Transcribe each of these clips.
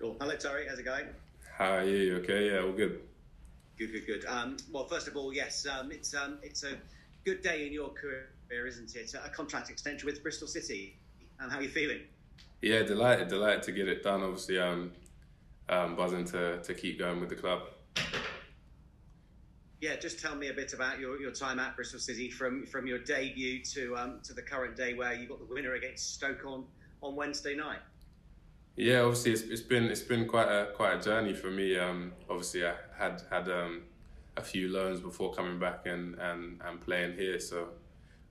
Cool. Hello, Terry. How's it going? How are you? Okay, yeah, all good. Good, good, good. Um, well, first of all, yes, um, it's um, it's a good day in your career, isn't it? A contract extension with Bristol City. And how are you feeling? Yeah, delighted, delighted to get it done. Obviously, um, um, buzzing to to keep going with the club. Yeah, just tell me a bit about your, your time at Bristol City from from your debut to um, to the current day where you got the winner against Stoke on, on Wednesday night. Yeah, obviously it's, it's been it's been quite a quite a journey for me. Um, obviously I had had um, a few loans before coming back and, and, and playing here. So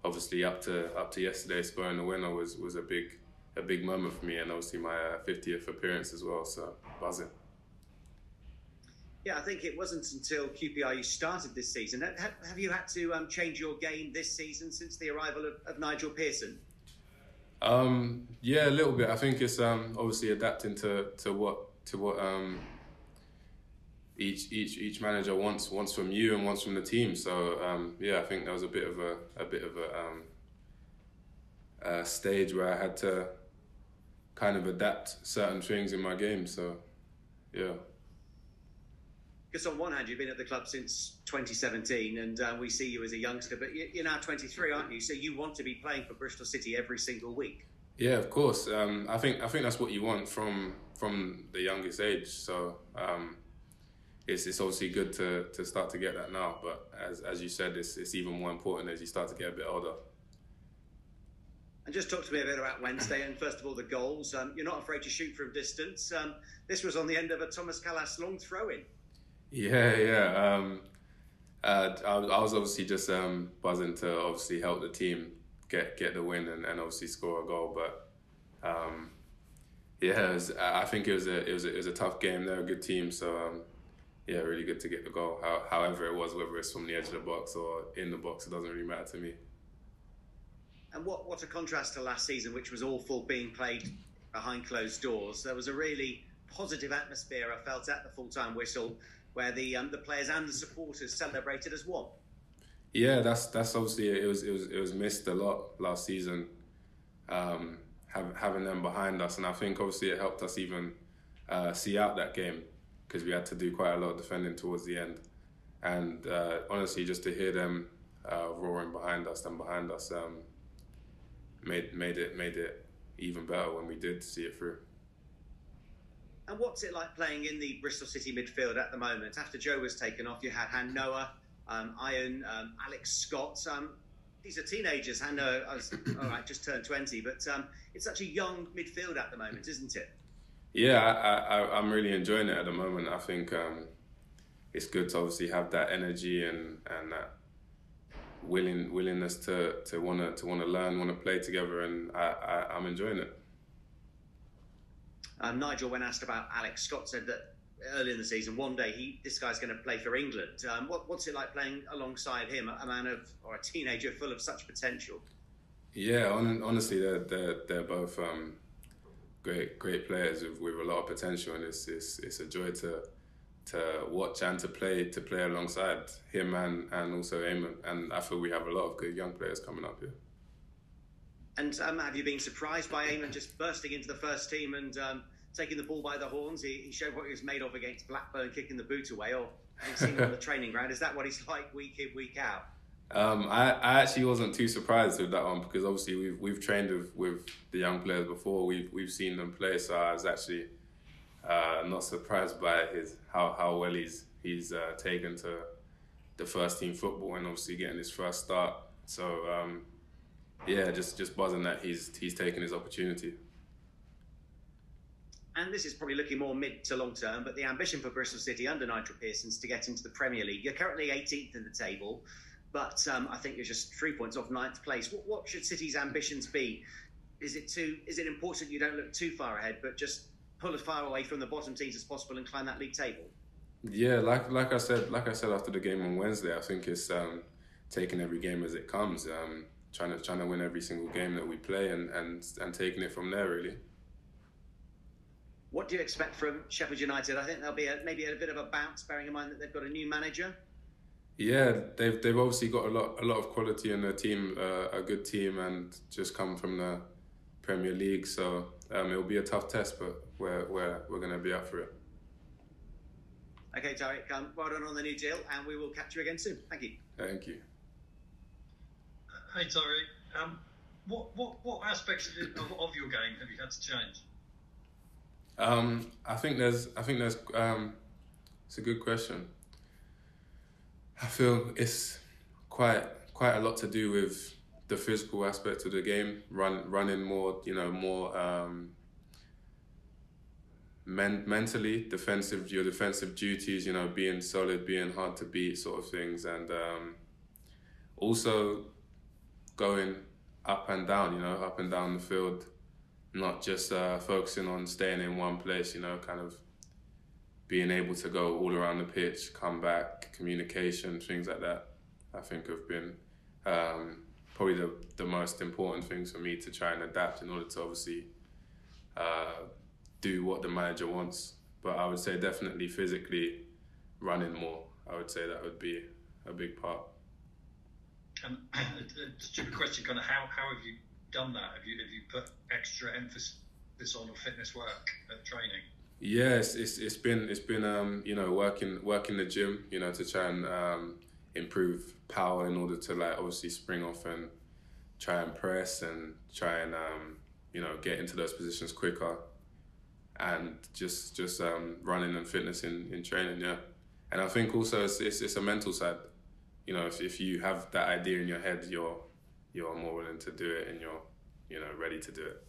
obviously up to up to yesterday, scoring the winner was, was a big a big moment for me, and obviously my uh, fiftieth appearance as well. So buzzing. Yeah, I think it wasn't until QPR you started this season. Have, have you had to um, change your game this season since the arrival of, of Nigel Pearson? Um, yeah, a little bit. I think it's um, obviously adapting to, to what to what um, each each each manager wants wants from you and wants from the team. So um, yeah, I think there was a bit of a a bit of a, um, a stage where I had to kind of adapt certain things in my game. So yeah. Because on one hand, you've been at the club since 2017, and uh, we see you as a youngster, but you're now 23, aren't you? So you want to be playing for Bristol City every single week. Yeah, of course. Um, I think I think that's what you want from from the youngest age. So um, it's it's obviously good to, to start to get that now. But as as you said, it's it's even more important as you start to get a bit older. And just talk to me a bit about Wednesday. And first of all, the goals. Um, you're not afraid to shoot from distance. Um, this was on the end of a Tomas Kalas long throw in. Yeah, yeah. Um, uh, I, I, was obviously just um, buzzing to obviously help the team get get the win and, and obviously score a goal. But um, yeah, was, I think it was a it was a, it was a tough game. They're a good team, so um, yeah, really good to get the goal. How, however it was, whether it's from the edge of the box or in the box, it doesn't really matter to me. And what what a contrast to last season, which was awful, being played behind closed doors. There was a really positive atmosphere I felt at the full time whistle where the um, the players and the supporters celebrated as one. Yeah, that's that's obviously it was it was it was missed a lot last season, um, have, having them behind us, and I think obviously it helped us even uh, see out that game because we had to do quite a lot of defending towards the end, and uh, honestly, just to hear them uh, roaring behind us and behind us um, made made it made it even better when we did see it through. And what's it like playing in the Bristol City midfield at the moment? After Joe was taken off, you had Han Noah, um, Ayman, um, Alex Scott. Um, these are teenagers. Han Noah, was, all right, just turned 20, but um, it's such a young midfield at the moment, isn't it? Yeah, I, am really enjoying it at the moment. I think um, it's good to obviously have that energy and, and that willing willingness to to want to to want to learn, want to play together, and I, I, I'm enjoying it. Um, Nigel, when asked about Alex Scott, said that early in the season, one day he this guy's going to play for England. Um, what, what's it like playing alongside him, a man of or a teenager full of such potential? Yeah, on, honestly, they're they're, they're both um, great great players with, with a lot of potential, and it's, it's it's a joy to to watch and to play to play alongside him and and also Ayman. And I feel we have a lot of good young players coming up here. And um, have you been surprised by Ayman just bursting into the first team and um, taking the ball by the horns? He, he, showed what he was made of against Blackburn, kicking the boot away. Or seen him on the training ground? Is that what he's like week in, week out? Um, I, I actually wasn't too surprised with that one because obviously we've we've trained with, with the young players before. We've we've seen them play, so I was actually uh, not surprised by his how, how well he's he's uh, taken to the first team football and obviously getting his first start. So um, yeah, just just buzzing that he's he's taken his opportunity. And this is probably looking more mid to long term, but the ambition for Bristol City under Nigel Pearson is to get into the Premier League. You're currently 18th in the table, but um, I think you're just three points off ninth place. What, what should City's ambitions be? Is it too? Is it important you don't look too far ahead, but just pull as far away from the bottom teams as possible and climb that league table? Yeah, like like I said, like I said after the game on Wednesday, I think it's um, taking every game as it comes. Um, trying to trying to win every single game that we play and and and taking it from there really. What do you expect from Sheffield United? I think there'll be a, maybe a bit of a bounce, bearing in mind that they've got a new manager. Yeah, they've they've obviously got a lot a lot of quality in their team, uh, a good team, and just come from the Premier League. So um, it'll be a tough test, but we're we're we're going to be up for it. Okay, Tariq, um, well done on the new deal, and we will catch you again soon. Thank you. Thank you. Hey, Tariq. Um, what, what, what aspects of, of, your game have you had to change? Um, I think there's, I think there's, um, it's a good question. I feel it's quite, quite a lot to do with the physical aspect of the game, run, running more, you know, more, um, men- mentally defensive, your defensive duties, you know, being solid, being hard to beat, sort of things, and um, also going up and down, you know, up and down the field, not just uh, focusing on staying in one place, you know, kind of being able to go all around the pitch, come back, communication, things like that. I think have been um, probably the, the most important things for me to try and adapt in order to obviously uh, do what the manager wants. But I would say definitely physically running more. I would say that would be a big part. A stupid question, kind of how, how have you done that? Have you have you put extra emphasis on fitness work at training? Yes, it's it's been it's been um you know working working the gym you know to try and um, improve power in order to like obviously spring off and try and press and try and um, you know get into those positions quicker and just just um, running and fitness in, in training, yeah. And I think also it's, it's, it's a mental side. You know, if, if you have that idea in your head, you're you're more willing to do it, and you're you know ready to do it.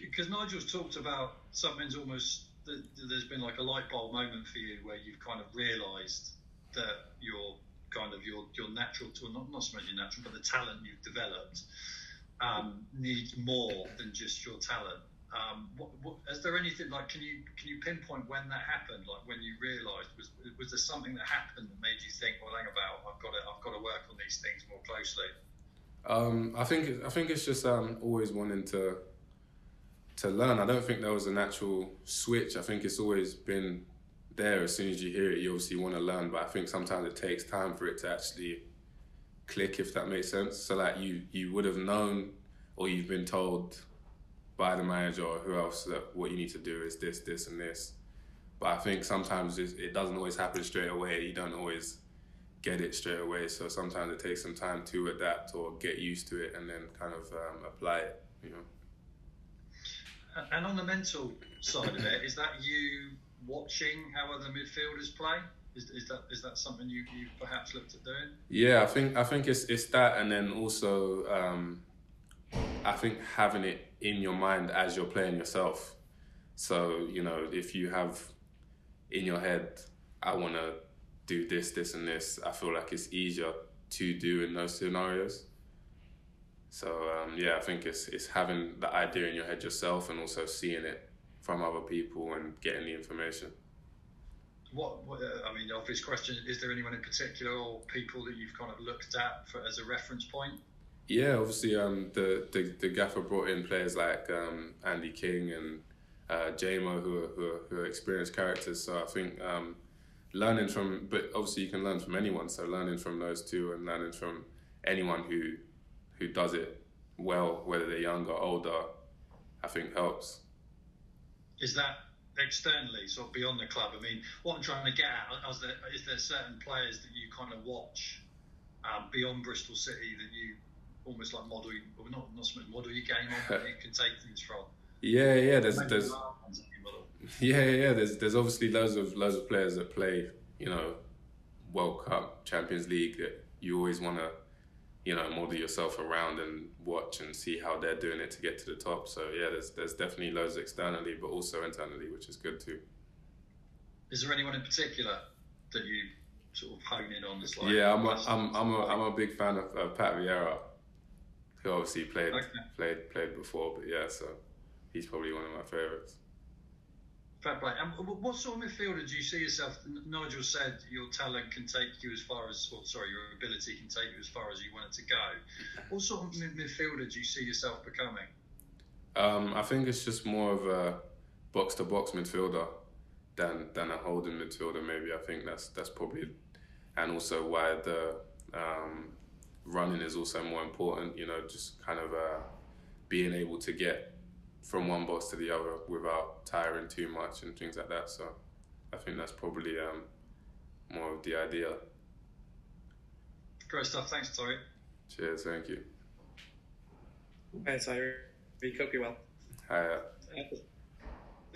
Because Nigel's talked about something's almost there's been like a light bulb moment for you where you've kind of realised that your kind of your your natural tool, not not so much your natural, but the talent you've developed um, needs more than just your talent. Um, what, what, is there anything like? Can you can you pinpoint when that happened? Like when you realised was was there something that happened that made you think, well, hang about, I've got to I've got to work on these things more closely. Um, I think I think it's just um, always wanting to to learn. I don't think there was a natural switch. I think it's always been there. As soon as you hear it, you obviously want to learn. But I think sometimes it takes time for it to actually click, if that makes sense. So like you you would have known, or you've been told by the manager or who else that what you need to do is this, this, and this. But I think sometimes it doesn't always happen straight away. You don't always get it straight away. So sometimes it takes some time to adapt or get used to it and then kind of um, apply it. You know. And on the mental side of it, is that you watching how other midfielders play? Is, is that is that something you you perhaps looked at doing? Yeah, I think I think it's it's that, and then also um, I think having it in your mind as you're playing yourself. So, you know, if you have in your head, I want to do this, this, and this, I feel like it's easier to do in those scenarios. So, um, yeah, I think it's, it's having the idea in your head yourself and also seeing it from other people and getting the information. What, what uh, I mean, the obvious question is there anyone in particular or people that you've kind of looked at for, as a reference point? Yeah, obviously, um, the, the the gaffer brought in players like um, Andy King and uh, JMO, who are, who, are, who are experienced characters. So I think um, learning from, but obviously you can learn from anyone. So learning from those two and learning from anyone who who does it well, whether they're younger or older, I think helps. Is that externally, sort of beyond the club? I mean, what I'm trying to get at is there, is there certain players that you kind of watch um, beyond Bristol City that you almost like model, well, not not so much model your game on, but you can take things from. Yeah, yeah. There's there's yeah, yeah. There's there's obviously loads of loads of players that play, you know, World Cup, Champions League that you always want to, you know, model yourself around and watch and see how they're doing it to get to the top. So yeah, there's there's definitely loads externally, but also internally, which is good too. Is there anyone in particular that you sort of hone in on? As like yeah, I'm a, I'm I'm a, I'm a big fan of uh, Pat Vieira who obviously played okay. played played before, but yeah, so he's probably one of my favourites. Fair play. And what sort of midfielder do you see yourself? Nigel said your talent can take you as far as, or sorry, your ability can take you as far as you want it to go. What sort of midfielder do you see yourself becoming? Um, I think it's just more of a box to box midfielder than than a holding midfielder. Maybe I think that's that's probably, and also why the um, running is also more important. You know, just kind of uh, being able to get from one boss to the other without tiring too much and things like that. So I think that's probably um, more of the idea. Great stuff. Thanks, Tori. Cheers. Thank you. Hi, Tyreeq. Hope you're well. Hi.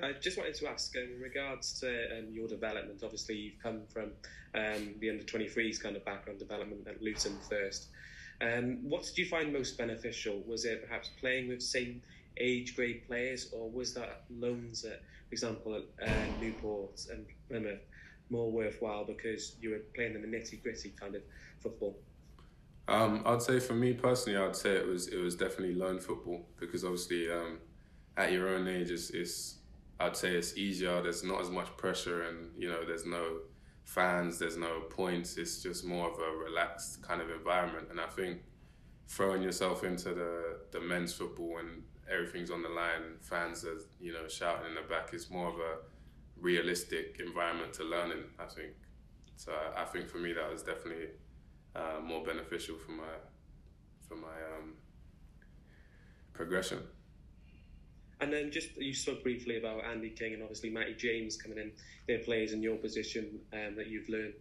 I just wanted to ask, um, in regards to um, your development, obviously you've come from um, the under 23s kind of background development at Luton first. Um, what did you find most beneficial? Was it perhaps playing with same age grade players, or was that loans at, for example, at uh, Newport and Plymouth more worthwhile because you were playing in the nitty gritty kind of football? Um, I'd say for me personally, I'd say it was it was definitely loan football because obviously at your own age, it's, it's I'd say it's easier. There's not as much pressure, and you know, there's no fans, there's no points. It's just more of a relaxed kind of environment. And I think throwing yourself into the the men's football when everything's on the line, fans are you know shouting in the back, It's more of a realistic environment to learn in. I think. So I, I think for me that was definitely uh, more beneficial for my for my um, progression. And then just you spoke briefly about Andy King and obviously Matty James coming in. They're players in your position um, that you've learned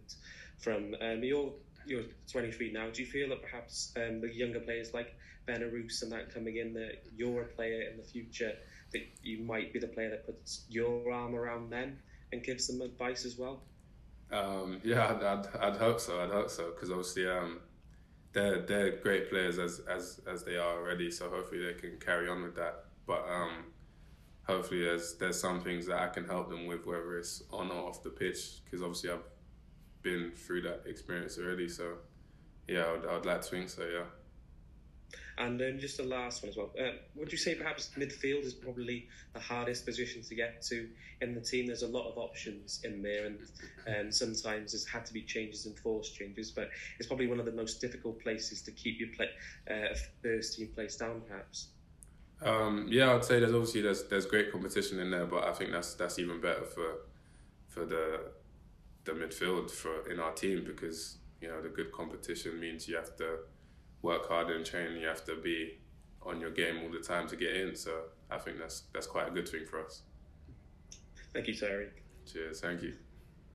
from. Um, you're you're 23 now. Do you feel that perhaps um, the younger players like Benarous and that coming in, that you're a player in the future, that you might be the player that puts your arm around them and gives them advice as well? Um, yeah, I'd, I'd, I'd, hope so. I'd hope so because obviously um, they're they're great players as as as they are already. So hopefully they can carry on with that. But um, hopefully there's there's some things that I can help them with, whether it's on or off the pitch, because obviously I've been through that experience already. So yeah, I'd, I'd like to think so. Yeah. And then just the last one as well. Uh, would you say perhaps midfield is probably the hardest position to get to in the team? There's a lot of options in there, and um, sometimes there's had to be changes and forced changes. But it's probably one of the most difficult places to keep your play, uh, first team place down, perhaps. Um, yeah, I'd say there's obviously there's there's great competition in there, but I think that's that's even better for for the the midfield for in our team because you know the good competition means you have to work hard and train. You have to be on your game all the time to get in. So I think that's that's quite a good thing for us. Thank you, Terry. Cheers. Thank you.